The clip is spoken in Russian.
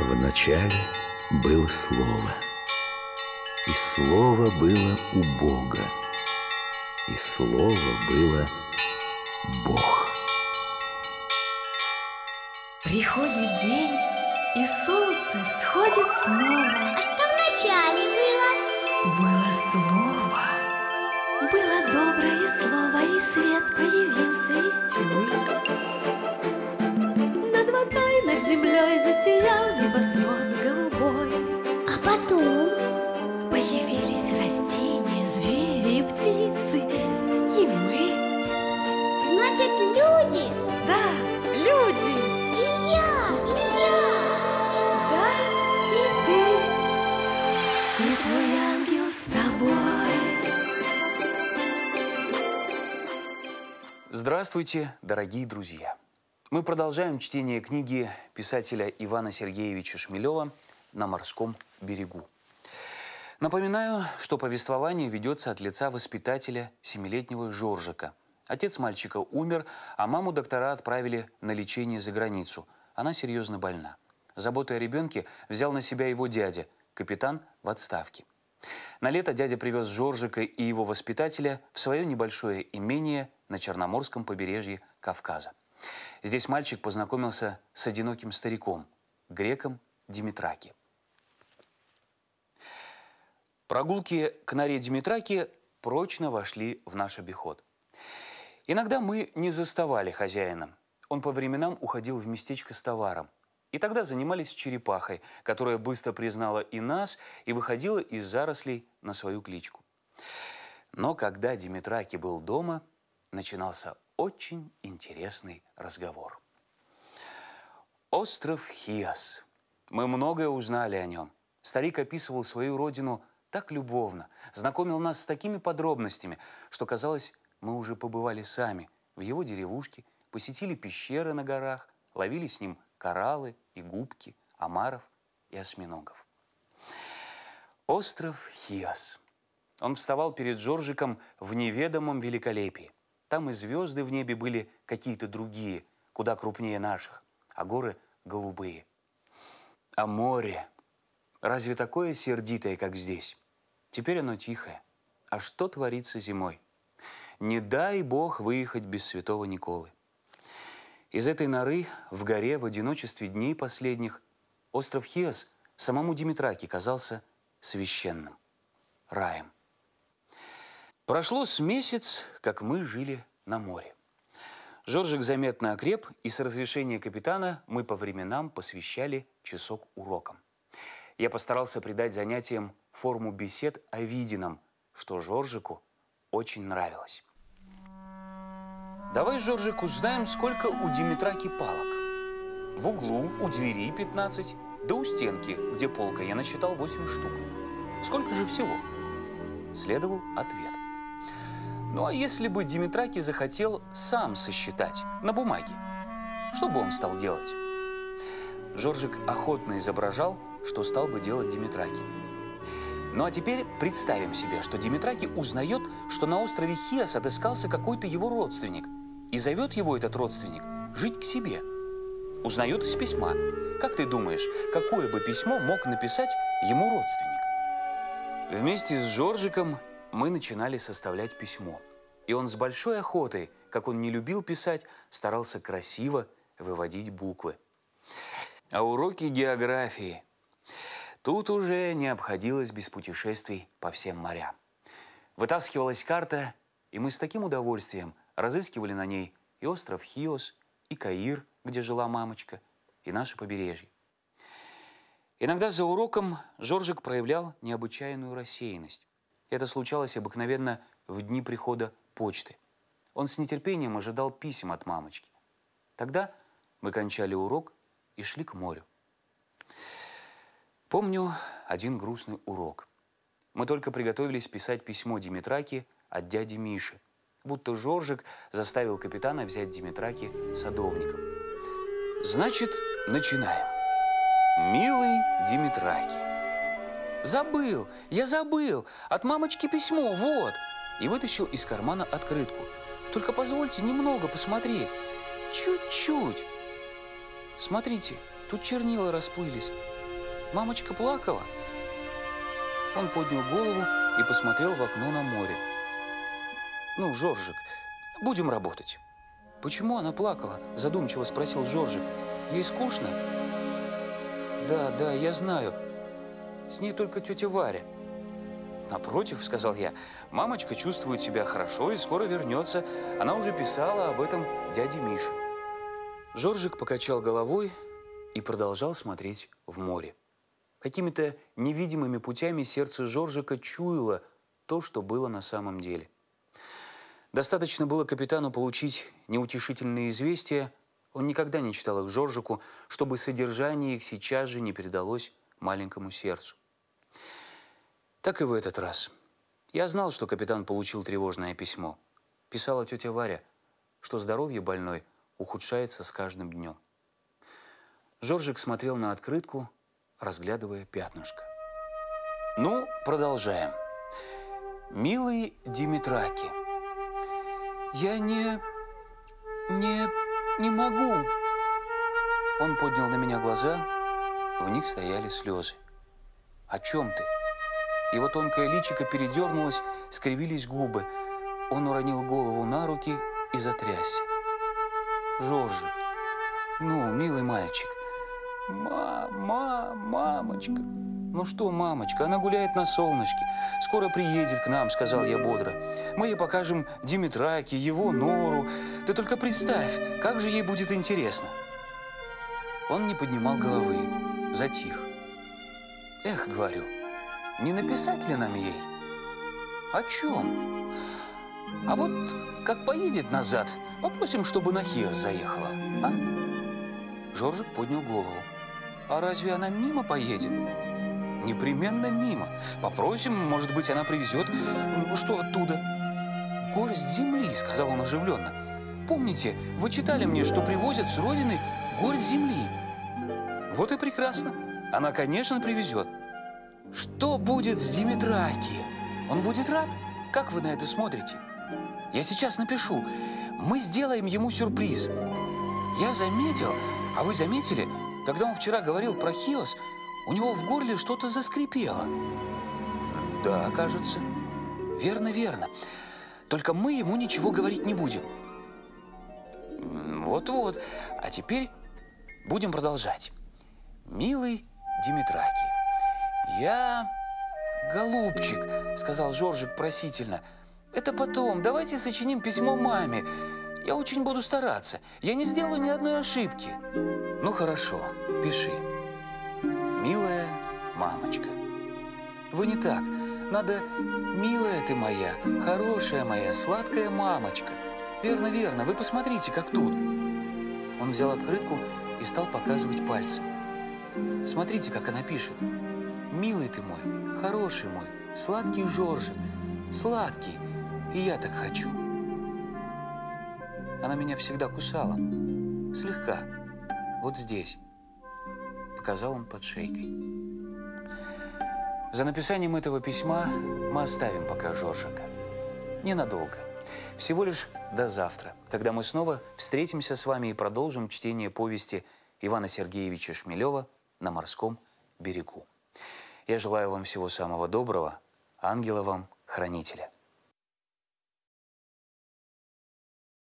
Вначале было Слово, и Слово было у Бога, и Слово было Бог. Приходит день, и солнце всходит снова. А что вначале было? Было слово, было доброе слово, и свет появился из тьмы. Над землей засиял небосвод голубой. А потом? Появились растения, звери и птицы, и мы. Значит, люди? Да, люди. И я, и я. Да, и ты, и твой ангел с тобой. Здравствуйте, дорогие друзья! Мы продолжаем чтение книги писателя Ивана Сергеевича Шмелева «На морском берегу». Напоминаю, что повествование ведется от лица воспитателя семилетнего Жоржика. Отец мальчика умер, а маму доктора отправили на лечение за границу. Она серьезно больна. Заботу о ребенке взял на себя его дядя, капитан в отставке. На лето дядя привез Жоржика и его воспитателя в свое небольшое имение на Черноморском побережье Кавказа. Здесь мальчик познакомился с одиноким стариком, греком Димитраки. Прогулки к норе Димитраки прочно вошли в наш обиход. Иногда мы не заставали хозяина. Он по временам уходил в местечко с товаром. И тогда занимались черепахой, которая быстро признала и нас, и выходила из зарослей на свою кличку. Но когда Димитраки был дома, начинался очень интересный разговор. Остров Хиас. Мы многое узнали о нем. Старик описывал свою родину так любовно, знакомил нас с такими подробностями, что казалось, мы уже побывали сами в его деревушке, посетили пещеры на горах, ловили с ним кораллы и губки, омаров и осьминогов. Остров Хиас. Он вставал перед Жоржиком в неведомом великолепии. Там и звезды в небе были какие-то другие, куда крупнее наших, а горы голубые. А море, разве такое сердитое, как здесь? Теперь оно тихое. А что творится зимой? Не дай Бог выехать без святого Николы. Из этой норы в горе в одиночестве дней последних остров Хиос самому Димитраке казался священным, раем. Прошло с месяц, как мы жили на море. Жоржик заметно окреп, и с разрешения капитана мы по временам посвящали часок урокам. Я постарался придать занятиям форму бесед о виденном, что Жоржику очень нравилось. Давай, Жоржик, узнаем, сколько у Димитраки палок. В углу у двери 15, да у стенки, где полка, я насчитал 8 штук. Сколько же всего? Следовал ответ. Ну а если бы Димитраки захотел сам сосчитать на бумаге, что бы он стал делать? Жоржик охотно изображал, что стал бы делать Димитраки. Ну а теперь представим себе, что Димитраки узнает, что на острове Хиас отыскался какой-то его родственник, и зовет его этот родственник жить к себе. Узнает из письма. Как ты думаешь, какое бы письмо мог написать ему родственник? Вместе с Жоржиком мы начинали составлять письмо. И он с большой охотой, как он не любил писать, старался красиво выводить буквы. А уроки географии. Тут уже не обходилось без путешествий по всем морям. Вытаскивалась карта, и мы с таким удовольствием разыскивали на ней и остров Хиос, и Каир, где жила мамочка, и наше побережье. Иногда за уроком Жоржик проявлял необычайную рассеянность. Это случалось обыкновенно в дни прихода почты. Он с нетерпением ожидал писем от мамочки. Тогда мы кончали урок и шли к морю. Помню один грустный урок. Мы только приготовились писать письмо Димитраке от дяди Миши, будто Жоржик заставил капитана взять Димитраки садовником. Значит, начинаем. Милый Димитраки. Забыл, я забыл. От мамочки письмо, вот. И вытащил из кармана открытку. Только позвольте немного посмотреть. Чуть-чуть. Смотрите, тут чернила расплылись. Мамочка плакала. Он поднял голову и посмотрел в окно на море. «Ну, Жоржик, будем работать». «Почему она плакала?» – задумчиво спросил Жоржик. «Ей скучно?» «Да, да, я знаю. С ней только тетя Варя». «Напротив», – сказал я, – «мамочка чувствует себя хорошо и скоро вернется. Она уже писала об этом дяде Мише». Жоржик покачал головой и продолжал смотреть в море. Какими-то невидимыми путями сердце Жоржика чуяло то, что было на самом деле. Достаточно было капитану получить неутешительные известия, он никогда не читал их Жоржику, чтобы содержание их сейчас же не передалось маленькому сердцу. Так и в этот раз. Я знал, что капитан получил тревожное письмо. Писала тетя Варя, что здоровье больной ухудшается с каждым днем. Жоржик смотрел на открытку, разглядывая пятнышко. Ну, продолжаем. Милый Димитраки, я не... не... не могу. Он поднял на меня глаза, в них стояли слезы. О чем ты? Его тонкое личико передернулось, скривились губы. Он уронил голову на руки и затрясся. Жоржи, ну, милый мальчик, Мама, мамочка. Ну что, мамочка, она гуляет на солнышке. Скоро приедет к нам, сказал я бодро. Мы ей покажем Димитраки, его нору. Ты только представь, как же ей будет интересно. Он не поднимал головы, затих. Эх, говорю, не написать ли нам ей? О чем? А вот как поедет назад, попросим, чтобы на Хиос заехала, а? Жоржик поднял голову. А разве она мимо поедет? Непременно мимо. Попросим, может быть, она привезет что оттуда. Горсть земли, сказал он оживленно. Помните, вы читали мне, что привозят с родины горсть земли. Вот и прекрасно. Она, конечно, привезет. Что будет с Димитраки? Он будет рад? Как вы на это смотрите? Я сейчас напишу. Мы сделаем ему сюрприз. Я заметил, а вы заметили, когда он вчера говорил про Хиос, у него в горле что-то заскрипело. Да, кажется. Верно, верно. Только мы ему ничего говорить не будем. Вот-вот. А теперь будем продолжать. Милый Димитраки, я... Голубчик, сказал Жоржик просительно. Это потом. Давайте сочиним письмо маме. Я очень буду стараться. Я не сделаю ни одной ошибки. Ну хорошо, пиши. Милая мамочка. Вы не так. Надо, милая ты моя, хорошая моя, сладкая мамочка. Верно, верно. Вы посмотрите, как тут. Он взял открытку и стал показывать пальцем. Смотрите, как она пишет. Милый ты мой, хороший мой, сладкий Жоржик, сладкий, и я так хочу. Она меня всегда кусала. Слегка. Вот здесь. Показал он под шейкой. За написанием этого письма мы оставим пока Жоржика. Ненадолго. Всего лишь до завтра, когда мы снова встретимся с вами и продолжим чтение повести Ивана Сергеевича Шмелева «На морском берегу». Я желаю вам всего самого доброго, ангела вам, хранителя.